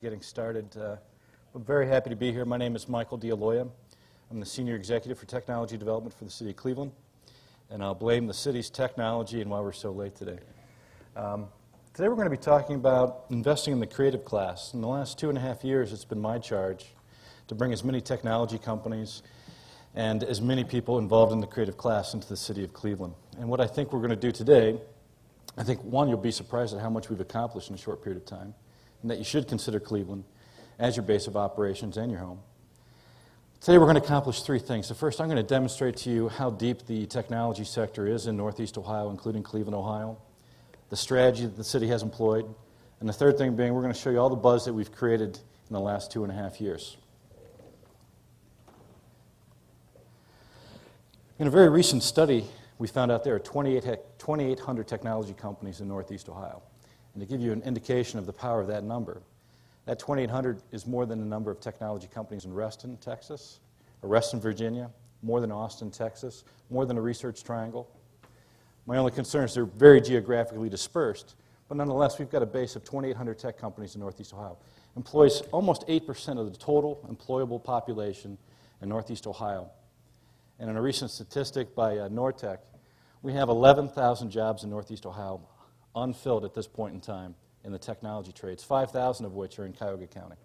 getting started. Uh, I'm very happy to be here. My name is Michael DeAloia. I'm the Senior Executive for Technology Development for the City of Cleveland, and I'll blame the city's technology and why we're so late today. Um, today we're going to be talking about investing in the creative class. In the last two and a half years, it's been my charge to bring as many technology companies and as many people involved in the creative class into the city of Cleveland. And what I think we're going to do today, I think, one, you'll be surprised at how much we've accomplished in a short period of time and that you should consider Cleveland as your base of operations and your home. Today we're going to accomplish three things. The first, I'm going to demonstrate to you how deep the technology sector is in Northeast Ohio, including Cleveland, Ohio, the strategy that the city has employed, and the third thing being we're going to show you all the buzz that we've created in the last two and a half years. In a very recent study, we found out there are 2,800 technology companies in Northeast Ohio. And to give you an indication of the power of that number, that 2,800 is more than the number of technology companies in Reston, Texas, or Reston, Virginia, more than Austin, Texas, more than a research triangle. My only concern is they're very geographically dispersed, but nonetheless, we've got a base of 2,800 tech companies in Northeast Ohio. Employs almost 8% of the total employable population in Northeast Ohio. And in a recent statistic by uh, Nortech, we have 11,000 jobs in Northeast Ohio unfilled at this point in time in the technology trades, 5,000 of which are in Cuyahoga County.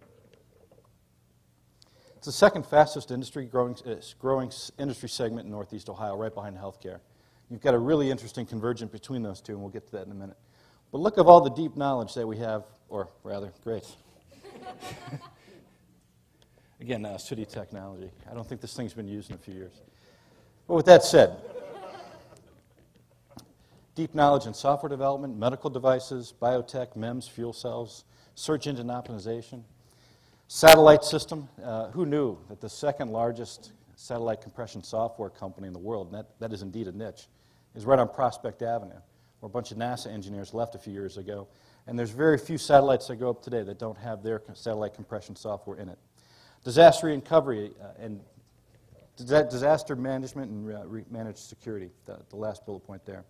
It's the second fastest industry growing, uh, growing industry segment in Northeast Ohio, right behind healthcare. You've got a really interesting convergence between those two, and we'll get to that in a minute. But look at all the deep knowledge that we have, or rather, great. Again, uh, city technology. I don't think this thing's been used in a few years. But with that said, deep knowledge in software development, medical devices, biotech, MEMS, fuel cells, search engine optimization, satellite system. Uh, who knew that the second largest satellite compression software company in the world, and that, that is indeed a niche, is right on Prospect Avenue, where a bunch of NASA engineers left a few years ago. And there's very few satellites that go up today that don't have their satellite compression software in it. Disaster recovery uh, and disaster management and uh, managed security, the, the last bullet point there.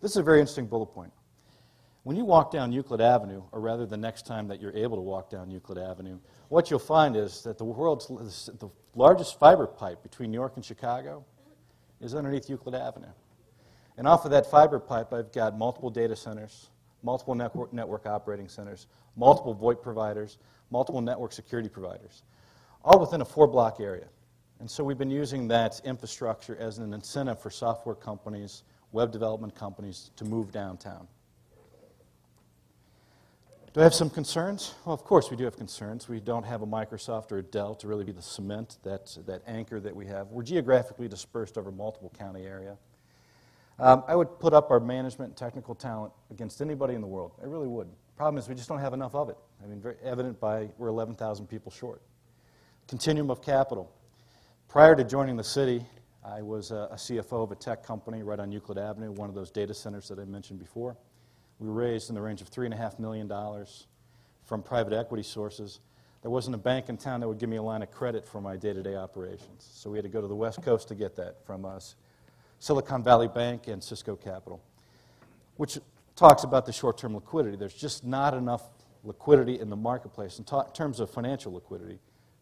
This is a very interesting bullet point. When you walk down Euclid Avenue, or rather the next time that you're able to walk down Euclid Avenue, what you'll find is that the world's the largest fiber pipe between New York and Chicago is underneath Euclid Avenue. And off of that fiber pipe, I've got multiple data centers, multiple network, network operating centers, multiple VoIP providers, multiple network security providers, all within a four block area. And so we've been using that infrastructure as an incentive for software companies web development companies to move downtown. Do I have some concerns? Well, of course we do have concerns. We don't have a Microsoft or a Dell to really be the cement, that, that anchor that we have. We're geographically dispersed over multiple county area. Um, I would put up our management and technical talent against anybody in the world. I really would. Problem is we just don't have enough of it. I mean, very evident by we're 11,000 people short. Continuum of capital. Prior to joining the city, I was a, a, CFO of a tech company right on Euclid Avenue, one of those data centers that I mentioned before. We raised in the range of $3.5 million from private equity sources. There wasn't a bank in town that would give me a line of credit for my day to day operations. So we had to go to the West Coast to get that from us. Silicon Valley Bank and Cisco Capital, which talks about the short term liquidity. There's just not enough liquidity in the marketplace in terms of financial liquidity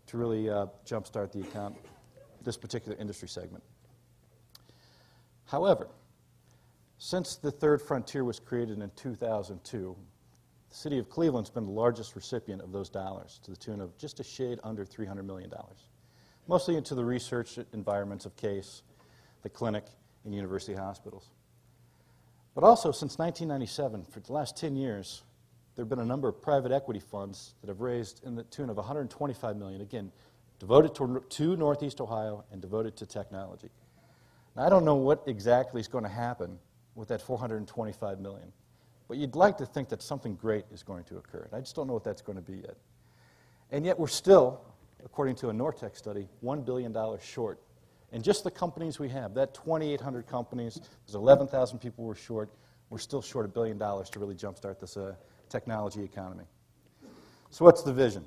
to really uh, jumpstart the account this particular industry segment. However, since the third frontier was created in 2002, the city of Cleveland's been the largest recipient of those dollars to the tune of just a shade under $300 million, mostly into the research environments of CASE, the clinic, and university hospitals. But also, since 1997, for the last 10 years, there have been a number of private equity funds that have raised in the tune of 125 million, again, devoted to, to Northeast Ohio and devoted to technology. I don't know what exactly is going to happen with that 425 million, but you'd like to think that something great is going to occur. And I just don't know what that's going to be yet. And yet, we're still, according to a Nortech study, $1 billion short. And just the companies we have, that 2,800 companies, there's 11,000 people we're short, we're still short a billion dollars to really jumpstart this uh, technology economy. So, what's the vision?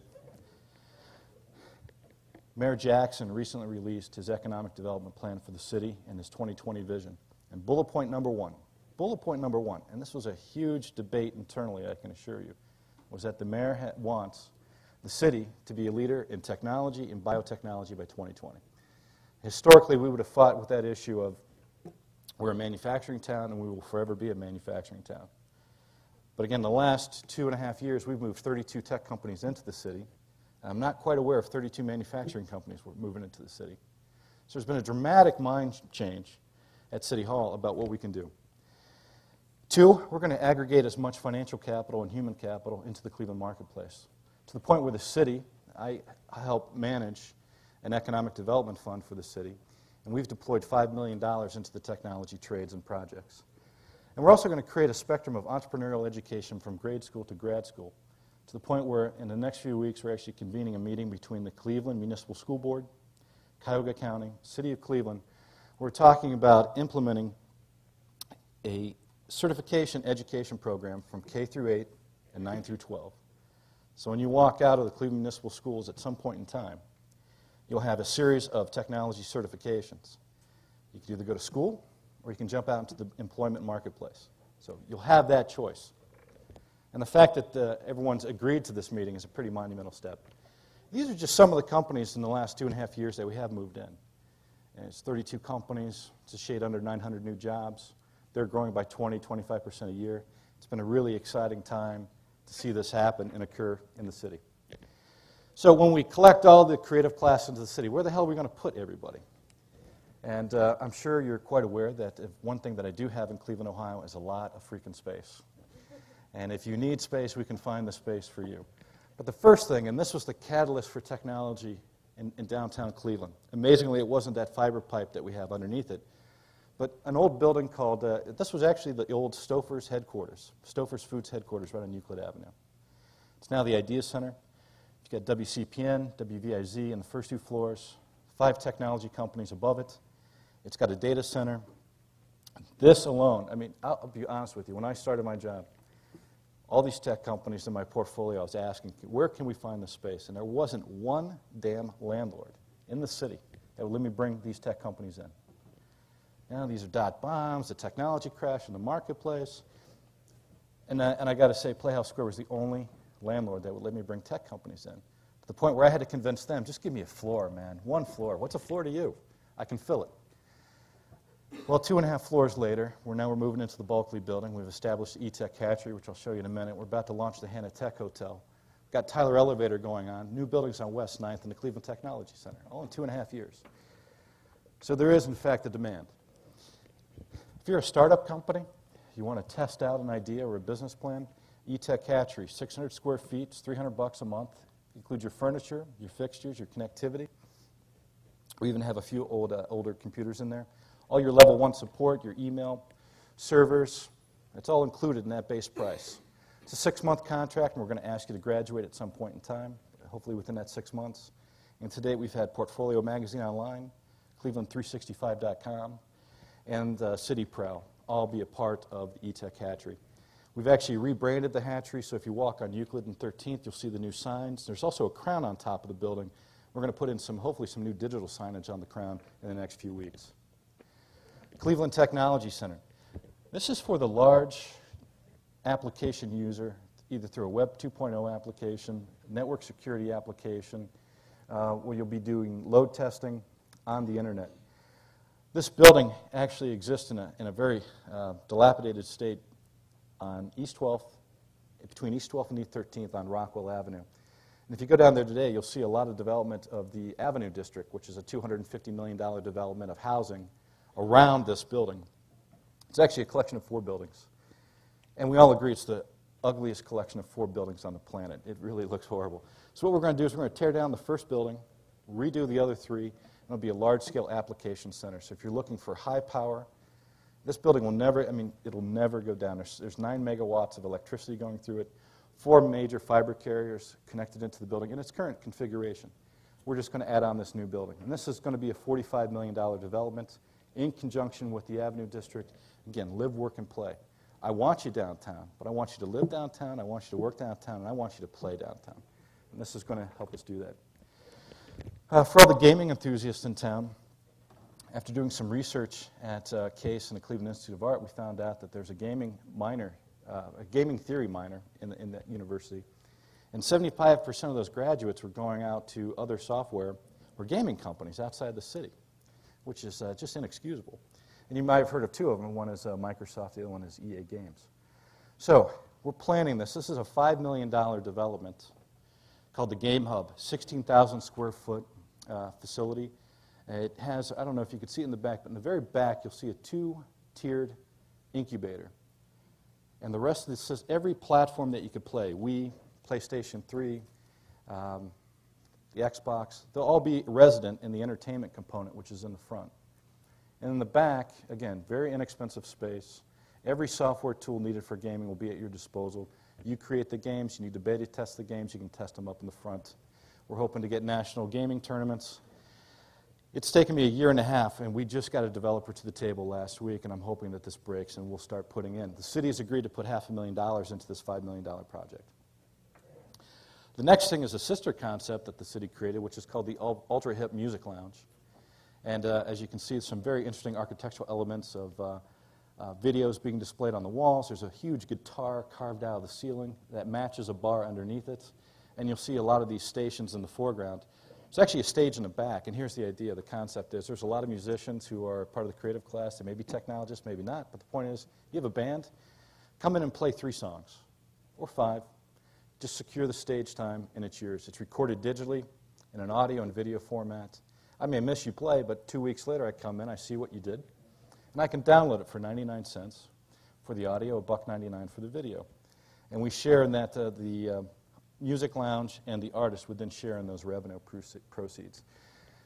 Mayor Jackson recently released his economic development plan for the city and his 2020 vision. And bullet point number one, bullet point number one, and this was a huge debate internally, I can assure you, was that the mayor wants the city to be a leader in technology and biotechnology by 2020. Historically, we would have fought with that issue of we're a manufacturing town and we will forever be a manufacturing town. But again, the last two and a half years, we've moved 32 tech companies into the city. I'm not quite aware of 32 manufacturing companies were moving into the city. So there's been a dramatic mind change at City Hall about what we can do. Two, we're going to aggregate as much financial capital and human capital into the Cleveland marketplace to the point where the city, I help manage an economic development fund for the city, and we've deployed $5 million into the technology trades and projects. And we're also going to create a spectrum of entrepreneurial education from grade school to grad school to the point where in the next few weeks we're actually convening a meeting between the Cleveland Municipal School Board, Cuyahoga County, City of Cleveland. We're talking about implementing a certification education program from K through 8 and 9 through 12. So when you walk out of the Cleveland Municipal Schools at some point in time, you'll have a series of technology certifications. You can either go to school or you can jump out into the employment marketplace. So you'll have that choice. And the fact that uh, everyone's agreed to this meeting is a pretty monumental step. These are just some of the companies in the last two and a half years that we have moved in. And it's 32 companies, it's a shade under 900 new jobs. They're growing by 20, 25% a year. It's been a really exciting time to see this happen and occur in the city. So when we collect all the creative class into the city, where the hell are we going to put everybody? And uh, I'm sure you're quite aware that one thing that I do have in Cleveland, Ohio, is a lot of freaking space. And if you need space, we can find the space for you. But the first thing, and this was the catalyst for technology in, in downtown Cleveland. Amazingly, it wasn't that fiber pipe that we have underneath it, but an old building called, uh, this was actually the old Stouffer's headquarters, Stouffer's Foods headquarters right on Euclid Avenue. It's now the Idea Center. You've got WCPN, WVIZ in the first two floors, five technology companies above it. It's got a data center. This alone, I mean, I'll be honest with you, when I started my job, all these tech companies in my portfolio, I was asking, where can we find the space? And there wasn't one damn landlord in the city that would let me bring these tech companies in. Now, these are dot bombs, the technology crash in the marketplace. And I, and I got to say, Playhouse Square was the only landlord that would let me bring tech companies in. To the point where I had to convince them, just give me a floor, man. One floor. What's a floor to you? I can fill it. Well, two and a half floors later, we're now we're moving into the Bulkley building. We've established the E-Tech hatchery, which I'll show you in a minute. We're about to launch the Hanna Tech Hotel. We've got Tyler Elevator going on, new buildings on West 9th and the Cleveland Technology Center, all in two and a half years. So there is, in fact, a demand. If you're a startup company, you want to test out an idea or a business plan, E-Tech Hatchery, 600 square feet, 300 bucks a month. Includes your furniture, your fixtures, your connectivity. We even have a few old, uh, older computers in there all your level one support, your email, servers, it's all included in that base price. It's a six month contract, and we're going to ask you to graduate at some point in time, hopefully within that six months. And to date, we've had Portfolio Magazine Online, Cleveland365.com, and uh, City all be a part of the E-Tech Hatchery. We've actually rebranded the hatchery, so if you walk on Euclid and 13th, you'll see the new signs. There's also a crown on top of the building. We're going to put in some, hopefully, some new digital signage on the crown in the next few weeks. Cleveland Technology Center. This is for the large application user, either through a Web 2.0 application, network security application, uh, where you'll be doing load testing on the internet. This building actually exists in a, in a very uh, dilapidated state on East 12th, between East 12th and East 13th on Rockwell Avenue. And if you go down there today, you'll see a lot of development of the Avenue District, which is a $250 million development of housing around this building. It's actually a collection of four buildings. And we all agree it's the ugliest collection of four buildings on the planet. It really looks horrible. So, what we're going to do is we're going to tear down the first building, redo the other three, and it'll be a large scale application center. So, if you're looking for high power, this building will never, I mean, it'll never go down. There's, there's nine megawatts of electricity going through it, four major fiber carriers connected into the building in its current configuration. We're just going to add on this new building. And this is going to be a $45 million development in conjunction with the Avenue District. Again, live, work, and play. I want you downtown, but I want you to live downtown, I want you to work downtown, and I want you to play downtown. And this is going to help us do that. Uh, for all the gaming enthusiasts in town, after doing some research at uh, CASE and the Cleveland Institute of Art, we found out that there's a gaming minor, uh, a gaming theory minor in, the, in that university. And 75% of those graduates were going out to other software or gaming companies outside the city, which is uh, just inexcusable. And you might have heard of two of them. One is uh, Microsoft, the other one is EA Games. So we're planning this. This is a $5 million development called the Game Hub, 16,000 square foot uh, facility. It has, I don't know if you can see it in the back, but in the very back, you'll see a two tiered incubator. And the rest of this says every platform that you could play Wii, PlayStation 3, um, the Xbox they'll all be resident in the entertainment component, which is in the front. And in the back, again, very inexpensive space. Every software tool needed for gaming will be at your disposal. You create the games, you need to beta test the games, you can test them up in the front. We're hoping to get national gaming tournaments. It's taken me a year and a half, and we just got a developer to the table last week, and I'm hoping that this breaks and we'll start putting in. The city has agreed to put half a million dollars into this $5 million project. The next thing is a sister concept that the city created, which is called the Ultra Hip Music Lounge. And uh, as you can see, some very interesting architectural elements of uh, uh, videos being displayed on the walls. There's a huge guitar carved out of the ceiling that matches a bar underneath it. And you'll see a lot of these stations in the foreground. There's actually a stage in the back, and here's the idea. The concept is there's a lot of musicians who are part of the creative class. They may be technologists, maybe not. But the point is, you have a band, come in and play three songs or five. Just secure the stage time, and it's yours. It's recorded digitally in an audio and video format. I may miss you play, but two weeks later I come in, I see what you did, and I can download it for 99 cents for the audio, a buck 99 for the video. And we share in that uh, the uh, music lounge and the artist would then share in those revenue proceeds.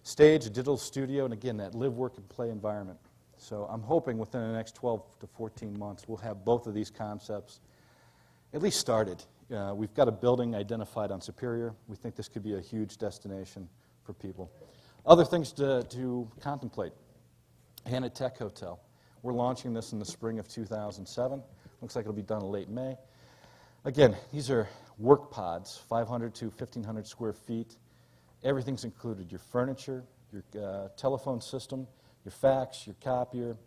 Stage, a digital studio, and again, that live, work, and play environment. So I'm hoping within the next 12 to 14 months we'll have both of these concepts at least started. Uh, we've got a building identified on Superior. We think this could be a huge destination for people. Other things to, to contemplate. Hanna Tech Hotel. We're launching this in the spring of 2007. Looks like it'll be done in late May. Again, these are work pods, 500 to 1,500 square feet. Everything's included your furniture, your uh, telephone system, your fax, your copier.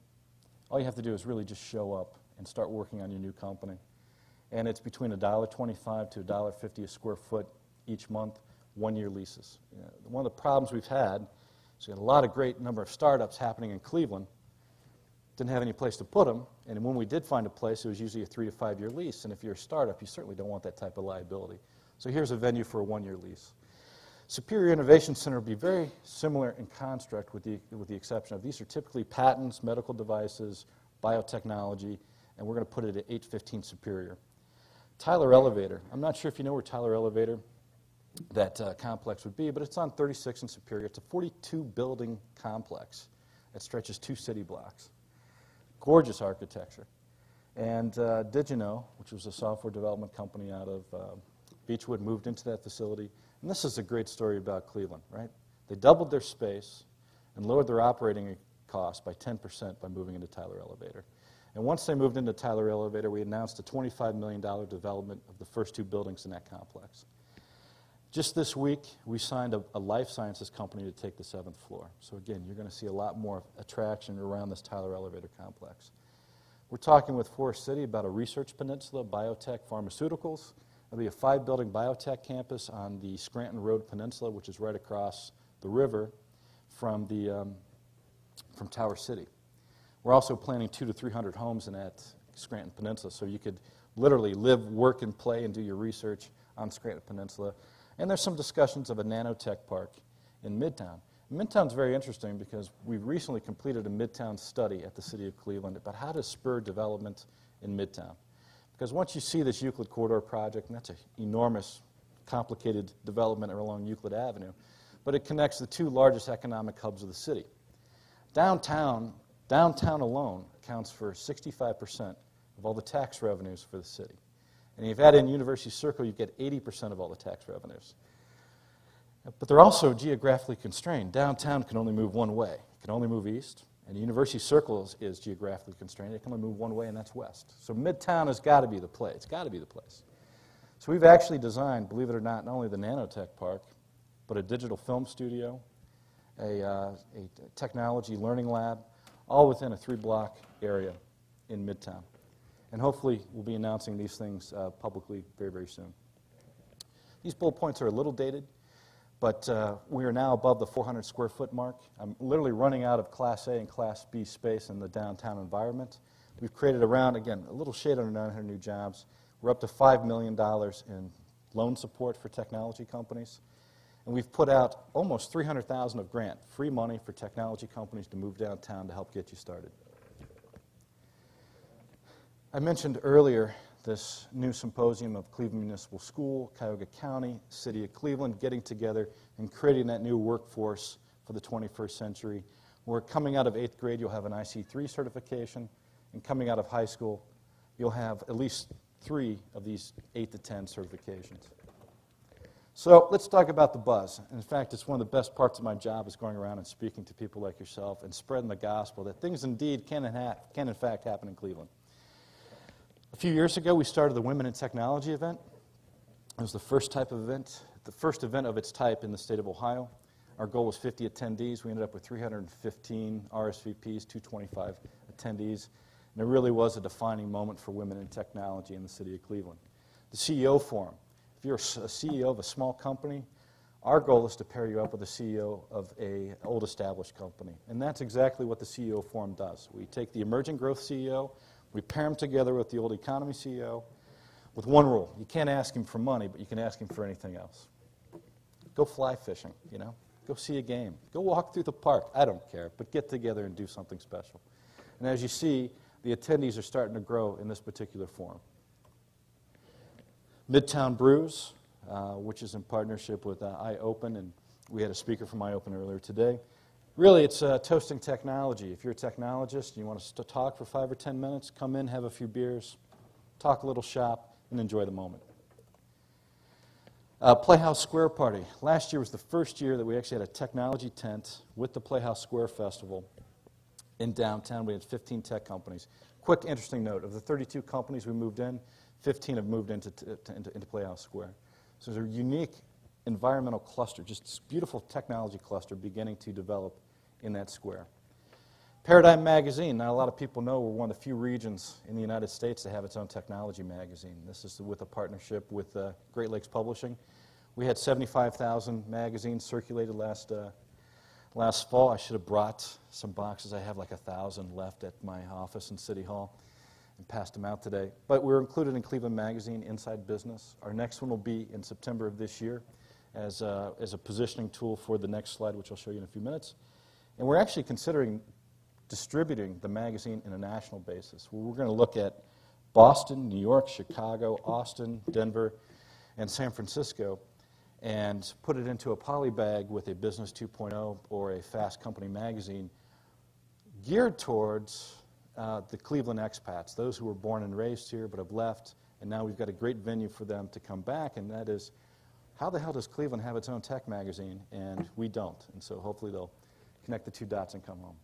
All you have to do is really just show up and start working on your new company. And it's between $1.25 to $1.50 a square foot each month, one year leases. One of the problems we've had is we had a lot of great number of startups happening in Cleveland. Didn't have any place to put them, and when we did find a place, it was usually a three to five year lease. And if you're a startup, you certainly don't want that type of liability. So here's a venue for a one year lease. Superior Innovation Center would be very similar in construct, with the, with the exception of these are typically patents, medical devices, biotechnology, and we're going to put it at 815 Superior. Tyler Elevator. I'm not sure if you know where Tyler Elevator, that uh, complex would be, but it's on 36 and Superior. It's a 42 building complex that stretches two city blocks. Gorgeous architecture. And uh, DigiKnow, which was a software development company out of uh, Beachwood, moved into that facility. And this is a great story about Cleveland, right? They doubled their space and lowered their operating costs by 10% by moving into Tyler Elevator. And once they moved into Tyler Elevator, we announced a $25 million development of the first two buildings in that complex. Just this week, we signed a, a, life sciences company to take the seventh floor. So, again, you're going to see a lot more attraction around this Tyler Elevator complex. We're talking with Forest City about a research peninsula, biotech, pharmaceuticals. There'll be a five building biotech campus on the Scranton Road Peninsula, which is right across the river from, the, um, from Tower City. We're also planning two to 300 homes in that Scranton Peninsula, so you could literally live, work, and play and do your research on Scranton Peninsula. And there's some discussions of a nanotech park in Midtown. Midtown's very interesting because we've recently completed a Midtown study at the City of Cleveland about how to spur development in Midtown. Because once you see this Euclid Corridor project, and that's an enormous, complicated development along Euclid Avenue, but it connects the two largest economic hubs of the city. Downtown Downtown alone accounts for 65% of all the tax revenues for the city. And if you add in University Circle, you get 80% of all the tax revenues. But they're also geographically constrained. Downtown can only move one way, it can only move east. And University Circle is, is geographically constrained. It can only move one way, and that's west. So Midtown has got to be the place. It's got to be the place. So we've actually designed, believe it or not, not only the Nanotech Park, but a digital film studio, a, uh, a technology learning lab, all within a three block area in Midtown. And hopefully, we'll be announcing these things uh, publicly very, very soon. These bullet points are a little dated, but uh, we are now above the 400 square foot mark. I'm literally running out of Class A and Class B space in the downtown environment. We've created around, again, a little shade under 900 new jobs. We're up to $5 million in loan support for technology companies. And we've put out almost 300,000 of grant, free money for technology companies to move downtown to help get you started. I mentioned earlier this new symposium of Cleveland Municipal School, Cuyahoga County, City of Cleveland getting together and creating that new workforce for the 21st century. Where coming out of eighth grade, you'll have an IC3 certification, and coming out of high school, you'll have at least three of these eight to 10 certifications. So let's talk about the buzz. In fact, it's one of the best parts of my job is going around and speaking to people like yourself and spreading the gospel that things indeed can, in, ha- can in fact happen in Cleveland. A few years ago, we started the Women in Technology event. It was the first type of event, the first event of its type in the state of Ohio. Our goal was 50 attendees. We ended up with 315 RSVPs, 225 attendees. And it really was a defining moment for women in technology in the city of Cleveland. The CEO Forum. If you're a CEO of a small company, our goal is to pair you up with a CEO of an old established company. And that's exactly what the CEO Forum does. We take the emerging growth CEO, we pair him together with the old economy CEO with one rule. You can't ask him for money, but you can ask him for anything else. Go fly fishing, you know? Go see a game. Go walk through the park. I don't care, but get together and do something special. And as you see, the attendees are starting to grow in this particular forum. Midtown Brews, uh, which is in partnership with uh, iOpen, and we had a speaker from iOpen earlier today. Really, it's uh, toasting technology. If you're a technologist and you want to talk for five or ten minutes, come in, have a few beers, talk a little shop, and enjoy the moment. Uh, Playhouse Square Party. Last year was the first year that we actually had a technology tent with the Playhouse Square Festival in downtown. We had 15 tech companies. Quick, interesting note of the 32 companies we moved in, 15 have moved into, to, into, into Playhouse Square. So there's a unique environmental cluster, just this beautiful technology cluster beginning to develop in that square. Paradigm Magazine. Not a lot of people know we're one of the few regions in the United States to have its own technology magazine. This is with a partnership with uh, Great Lakes Publishing. We had 75,000 magazines circulated last, uh, last fall. I should have brought some boxes. I have like a thousand left at my office in City Hall and passed them out today. But we're included in Cleveland Magazine Inside Business. Our next one will be in September of this year as a, as a positioning tool for the next slide, which I'll show you in a few minutes. And we're actually considering distributing the magazine in a national basis. We're going to look at Boston, New York, Chicago, Austin, Denver, and San Francisco and put it into a poly bag with a Business 2.0 or a Fast Company magazine geared towards uh, the Cleveland expats, those who were born and raised here but have left, and now we've got a great venue for them to come back, and that is how the hell does Cleveland have its own tech magazine and we don't? And so hopefully they'll connect the two dots and come home.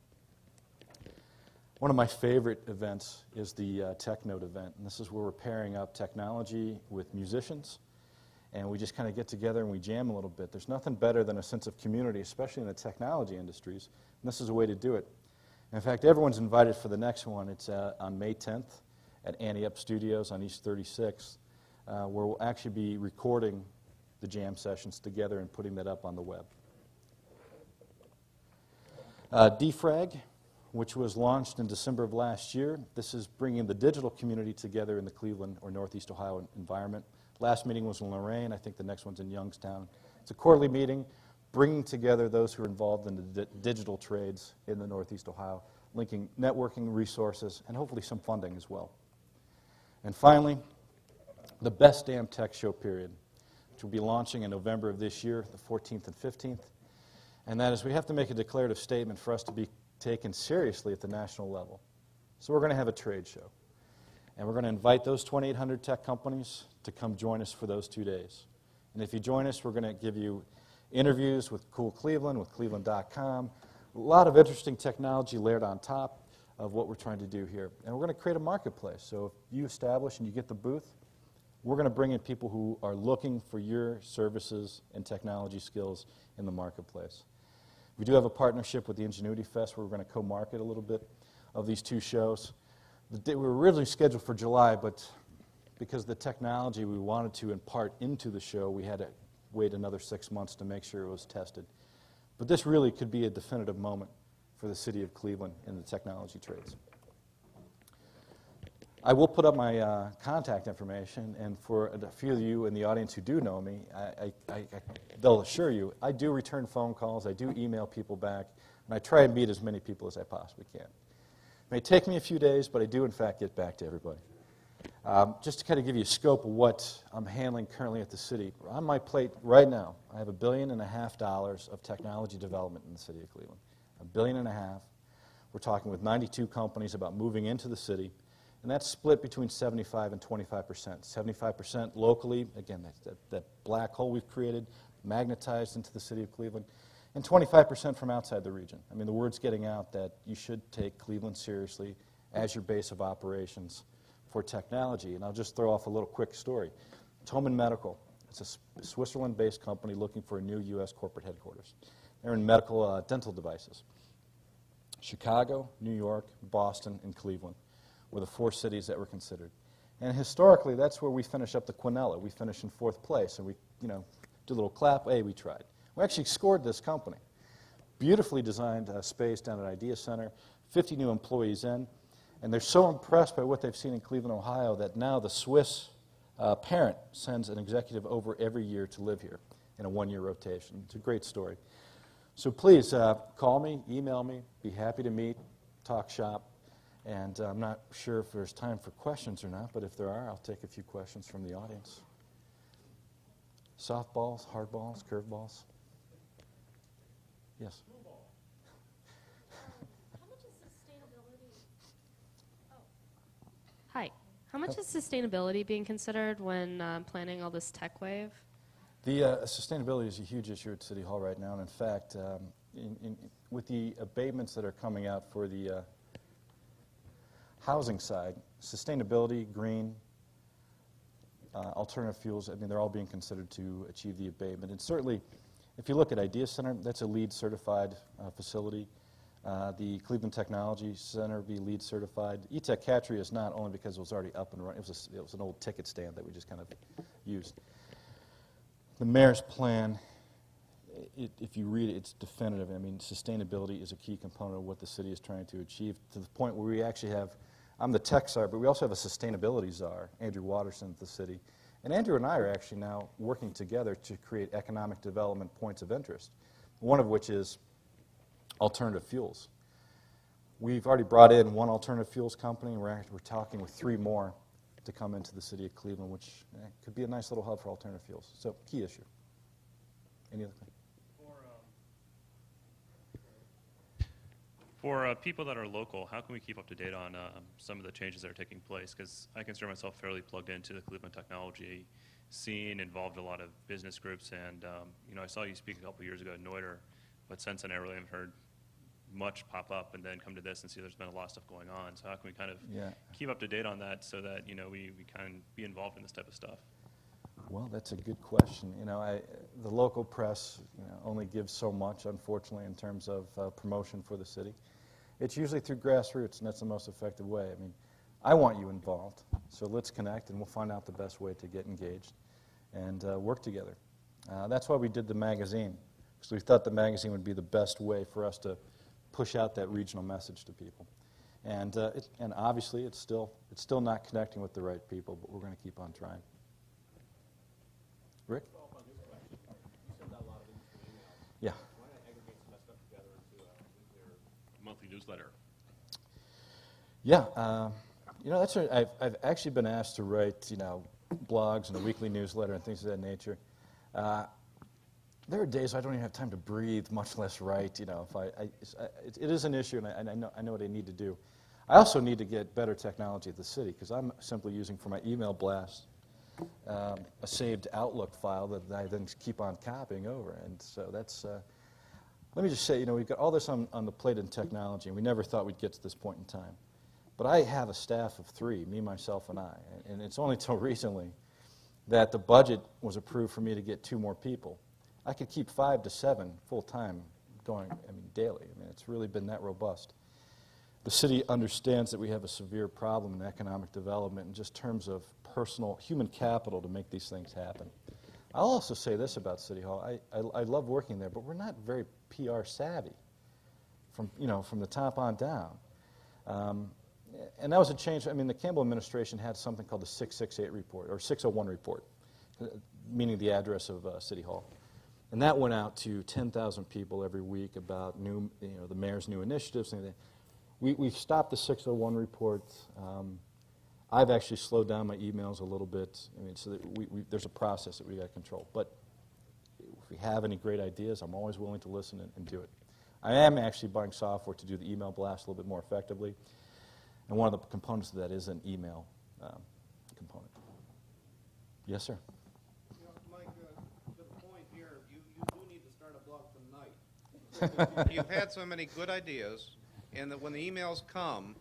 One of my favorite events is the uh, TechNote event. And this is where we're pairing up technology with musicians. And we just kind of get together and we jam a little bit. There's nothing better than a sense of community, especially in the technology industries. And this is a way to do it. In fact, everyone's invited for the next one. It's uh, on May 10th at Ante Up Studios on East 36th, uh, where we'll actually be recording the jam sessions together and putting that up on the web. Uh, DFRAG, which was launched in December of last year, this is bringing the digital community together in the Cleveland or Northeast Ohio environment. Last meeting was in Lorain. I think the next one's in Youngstown. It's a quarterly meeting bringing together those who are involved in the di- digital trades in the Northeast Ohio, linking networking resources and hopefully some funding as well. And finally, the Best Damn Tech Show period, which will be launching in November of this year, the 14th and 15th and that is we have to make a declarative statement for us to be taken seriously at the national level. So we're going to have a trade show. And we're going to invite those 2,800 tech companies to come join us for those two days. And if you join us, we're going to give you interviews with Cool Cleveland, with Cleveland.com, a lot of interesting technology layered on top of what we're trying to do here. And we're going to create a marketplace. So if you establish and you get the booth, we're going to bring in people who are looking for your services and technology skills in the marketplace. We do have a partnership with the Ingenuity Fest where we're going to co-market a little bit of these two shows. We were originally scheduled for July, but because the technology we wanted to impart into the show, we had to wait another six months to make sure it was tested. But this really could be a definitive moment for the city of Cleveland in the technology trades. I will put up my uh, contact information, and for a few of you in the audience who do know me, I, I, I, they'll assure you I do return phone calls, I do email people back, and I try and meet as many people as I possibly can. It may take me a few days, but I do, in fact, get back to everybody. Um, just to kind of give you a scope of what I'm handling currently at the city, on my plate right now, I have a billion and a half dollars of technology development in the city of Cleveland. A billion and a half. We're talking with 92 companies about moving into the city and that's split between 75 and 25 percent. 75 percent locally, again, that, that, that, black hole we've created, magnetized into the city of Cleveland, and 25 percent from outside the region. I mean, the word's getting out that you should take Cleveland seriously as your base of operations for technology. And I'll just throw off a little quick story. Thommen Medical, it's a Switzerland based company looking for a new U.S. corporate headquarters. They're in medical uh, dental devices. Chicago, New York, Boston, and Cleveland were the four cities that were considered. And historically, that's where we finish up the Quinella. We finish in fourth place, and we, you know, do a little clap. Hey, we tried. We actually scored this company. Beautifully designed uh, space down at Idea Center, 50 new employees in, and they're so impressed by what they've seen in Cleveland, Ohio, that now the Swiss uh, parent sends an executive over every year to live here in a one-year rotation. It's a great story. So please uh, call me, email me, be happy to meet, talk shop. And uh, I'm not sure if there's time for questions or not, but if there are, I'll take a few questions from the audience. Softballs, hardballs, curveballs? Yes. How much is sustainability being considered when uh, planning all this tech wave? The uh, sustainability is a huge issue at City Hall right now, and in fact, um, in, in, with the abatements that are coming out for the uh, housing side, sustainability, green, uh, alternative fuels, I mean, they're all being considered to achieve the abatement. And certainly, if you look at Idea Center, that's a LEED certified uh, facility. Uh, the Cleveland Technology Center be LEED certified. ETech Hatchery is not only because it was already up and running, it was, a, it was an old ticket stand that we just kind of used. The mayor's plan, it, if you read it, it's definitive. I mean, sustainability is a key component of what the city is trying to achieve to the point where we actually have I'm the tech czar, but we also have a sustainability czar, Andrew Watterson at the city. And Andrew and I are actually now working together to create economic development points of interest, one of which is alternative fuels. We've already brought in one alternative fuels company, and we're, we're talking with three more to come into the city of Cleveland, which eh, could be a nice little hub for alternative fuels. So, key issue. Any other questions? For uh, people that are local, how can we keep up to date on uh, some of the changes that are taking place? Because I consider myself fairly plugged into the Cleveland technology scene, involved a lot of business groups, and um, you know I saw you speak a couple years ago at Noiter, but since then I really haven't heard much pop up, and then come to this and see there's been a lot of stuff going on. So how can we kind of yeah. keep up to date on that so that you know we, we can be involved in this type of stuff? Well, that's a good question. You know, I, the local press you know, only gives so much, unfortunately, in terms of uh, promotion for the city. It's usually through grassroots, and that's the most effective way. I mean, I want you involved, so let's connect, and we'll find out the best way to get engaged and uh, work together. Uh, that's why we did the magazine, because we thought the magazine would be the best way for us to push out that regional message to people. And, uh, it, and obviously, it's still, it's still not connecting with the right people, but we're going to keep on trying. Rick? Yeah. monthly newsletter? Yeah, uh, you know, that's what I've, I've actually been asked to write, you know, blogs and a weekly newsletter and things of that nature. Uh, there are days I don't even have time to breathe, much less write. You know, if I, I it, it is an issue, and, I, and I, know, I know what I need to do. I also need to get better technology at the city because I'm simply using for my email blast um, a saved Outlook file that I then keep on copying over, and so that's. Uh, let me just say, you know, we've got all this on, on the plate in technology, and we never thought we'd get to this point in time. But I have a staff of three, me, myself, and I. And it's only until recently that the budget was approved for me to get two more people. I could keep five to seven full time going, I mean, daily. I mean, it's really been that robust. The city understands that we have a severe problem in economic development in just terms of personal, human capital to make these things happen. I'll also say this about City Hall. I, I, I love working there, but we're not very PR savvy from, you know, from the top on down. Um, and that was a change. I mean, the Campbell administration had something called the 668 report, or 601 report, uh, meaning the address of uh, City Hall. And that went out to 10,000 people every week about new, you know, the mayor's new initiatives. And we, we stopped the 601 report. Um, I've actually slowed down my emails a little bit. I mean, so that we, we, there's a process that we got to control. But if we have any great ideas, I'm always willing to listen and, and do it. I am actually buying software to do the email blast a little bit more effectively. And one of the components of that is an email um, component. Yes, sir. You know, Mike, uh, to the point here, you, you do need to start a blog tonight. You've had so many good ideas, and that when the emails come,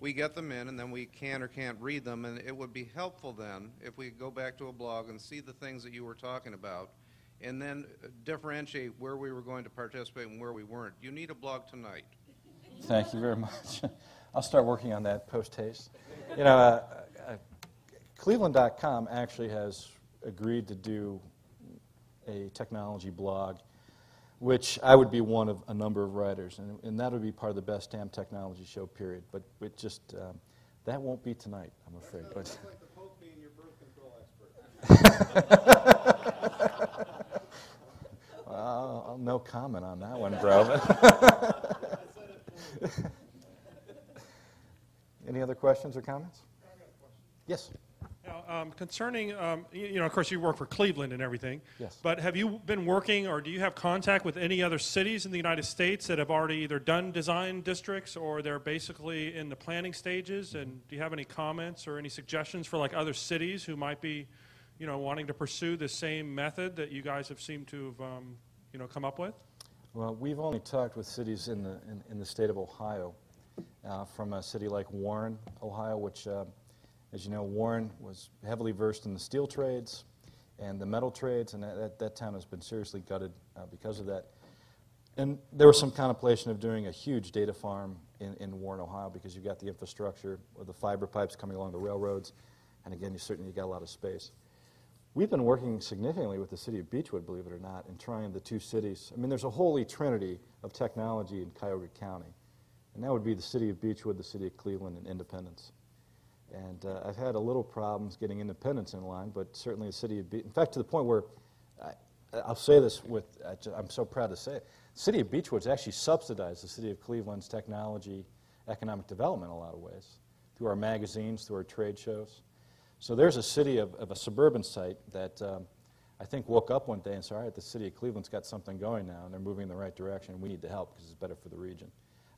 we get them in, and then we can or can't read them, and it would be helpful then if we go back to a blog and see the things that you were talking about, and then differentiate where we were going to participate and where we weren't. You need a blog tonight. Thank you very much. I'll start working on that post haste. You know, uh, uh, Cleveland.com actually has agreed to do a technology blog, which I would be one of a number of writers, and, and that would be part of the best damn technology show, period. But it just, um, that won't be tonight, I'm afraid. But It's like the Pope being your birth control expert. uh, no comment on that one, bro. Any other questions or comments? Yes. Now, um, concerning, um, you, you know, of course, you work for Cleveland and everything. Yes. But have you been working, or do you have contact with any other cities in the United States that have already either done design districts or they're basically in the planning stages? And do you have any comments or any suggestions for like other cities who might be, you know, wanting to pursue the same method that you guys have seemed to have, um, you know, come up with? Well, we've only talked with cities in the, in, in the state of Ohio, uh, from a city like Warren, Ohio, which, uh, as you know, Warren was heavily versed in the steel trades and the metal trades, and that, that, town has been seriously gutted uh, because of that. And there was some contemplation of doing a huge data farm in, in Warren, Ohio, because you've got the infrastructure with the fiber pipes coming along the railroads, and again, you certainly got a lot of space. We've been working significantly with the city of Beachwood, believe it or not, in trying the two cities. I mean, there's a holy trinity of technology in Cuyahoga County, and that would be the city of Beachwood, the city of Cleveland, and Independence. And uh, I've had a little problems getting Independence in line, but certainly the city of Beachwood, in fact, to the point where I, I'll say this with, I'm so proud to say it, the city of Beachwood's actually subsidized the city of Cleveland's technology economic development in a lot of ways, through our magazines, through our trade shows. So there's a city of, of a suburban site that um, I think woke up one day and said, all right, the city of Cleveland's got something going now, and they're moving in the right direction, we need to help because it's better for the region.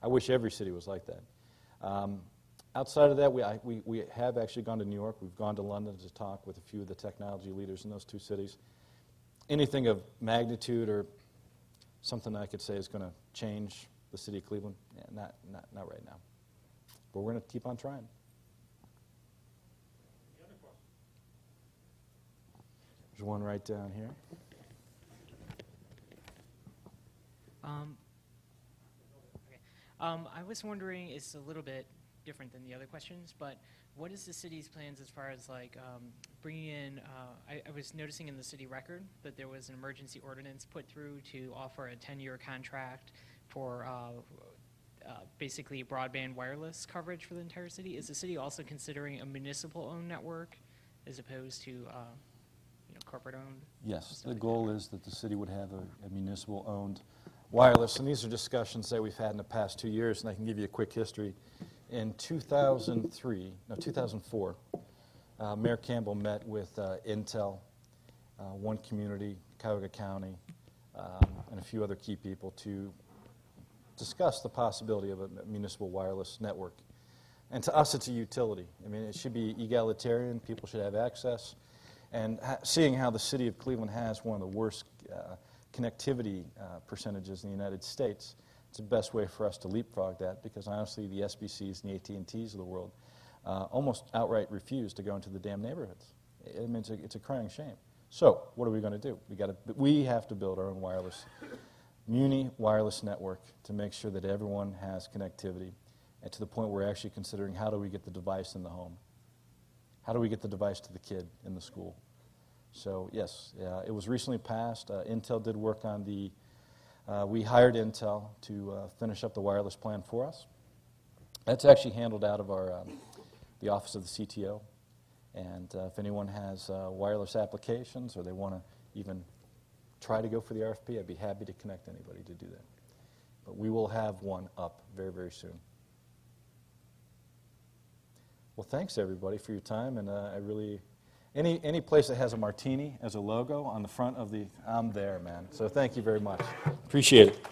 I wish every city was like that. Um, outside of that, we, I, we, we have actually gone to New York. We've gone to London to talk with a few of the technology leaders in those two cities. Anything of magnitude or something I could say is going to change the city of Cleveland? Yeah, not, not, not right now. But we're going to keep on trying. There's one right down here. Um, okay. um, I was wondering, it's a little bit different than the other questions, but what is the city's plans as far as like um, bringing in? Uh, I, I was noticing in the city record that there was an emergency ordinance put through to offer a 10-year contract for uh, uh, basically broadband wireless coverage for the entire city. Is the city also considering a municipal-owned network as opposed to, uh, you know, corporate-owned? Yes, the like goal is that the city would have a, a municipal-owned wireless, and these are discussions that we've had in the past two years, and I can give you a quick history. In 2003, no, 2004, uh, Mayor Campbell met with uh, Intel, uh, One Community, Cuyahoga County, um, and a few other key people to discuss the possibility of a municipal wireless network. And to us, it's a utility. I mean, it should be egalitarian, people should have access. And ha- seeing how the city of Cleveland has one of the worst uh, connectivity uh, percentages in the United States, it's the best way for us to leapfrog that because honestly, the SBCs and the AT&Ts of the world uh, almost outright refuse to go into the damn neighborhoods. I mean, it's a, crying shame. So, what are we going to do? We, gotta, we have to build our own wireless, Muni wireless network to make sure that everyone has connectivity and to the point we're actually considering how do we get the device in the home. how do we get the device to the kid in the school? So yes, uh, it was recently passed. Uh, Intel did work on the, uh, we hired Intel to uh, finish up the wireless plan for us. That's actually handled out of our, um, the office of the CTO. And uh, if anyone has uh, wireless applications or they want to even try to go for the RFP, I'd be happy to connect anybody to do that. But we will have one up very, very soon. Well, thanks everybody for your time, and uh, I really, any any place that has a martini as a logo on the front of the, I'm there, man. So thank you very much. Appreciate it.